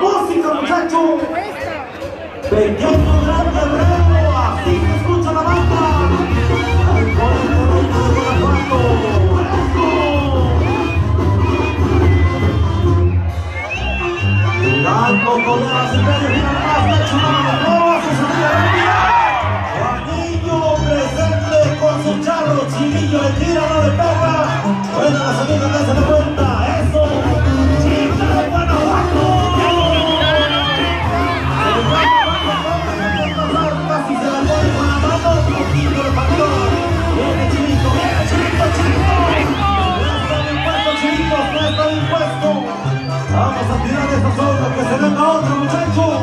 ¡Música, muchachos! ¡Bendito grande otro muchachos.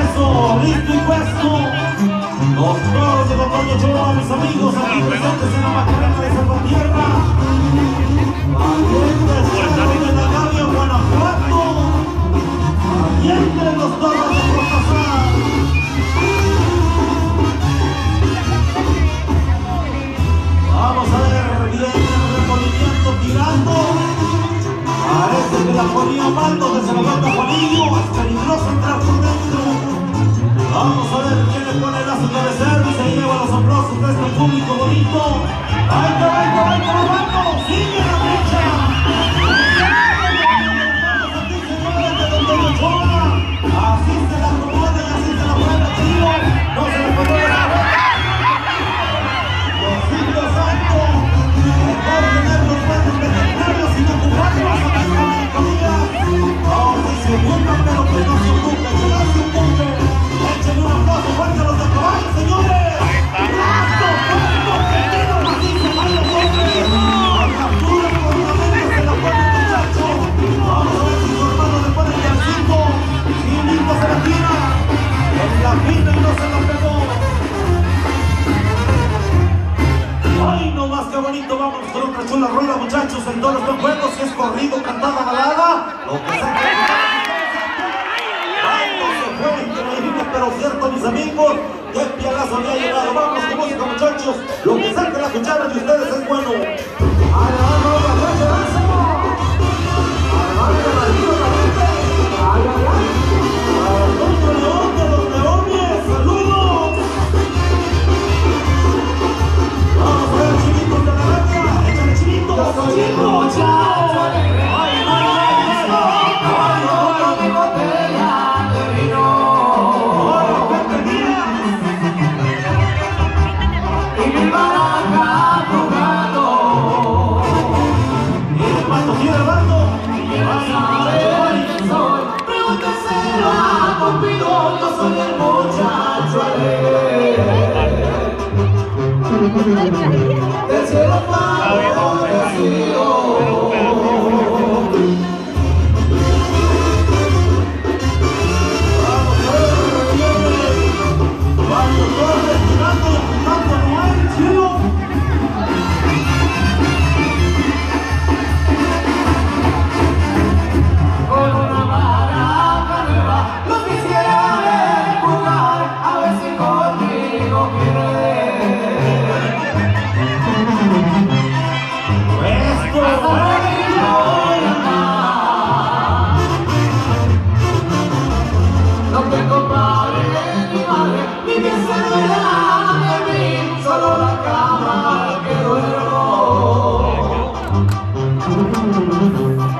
Eso, listo y puesto. Los toros de Don Ochoa, mis amigos aquí presentes en la Macarena de desde la Juanillo Mando, desde la Banda Juanillo, es peligroso entrar por dentro. Vamos a ver quién le pone a su cabecero y se lleva los aplausos de este público bonito. ¡Ay, que, sigue! bonito, vamos con otra chula rola, muchachos, en todos estos juegos, si es corrido, cantada, balada, lo que sea. se pero cierto, mis amigos, qué pialazo me ha llegado. Vamos con música, muchachos, lo que saque la cuchara de ustedes es bueno. Tercero,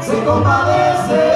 se compadece.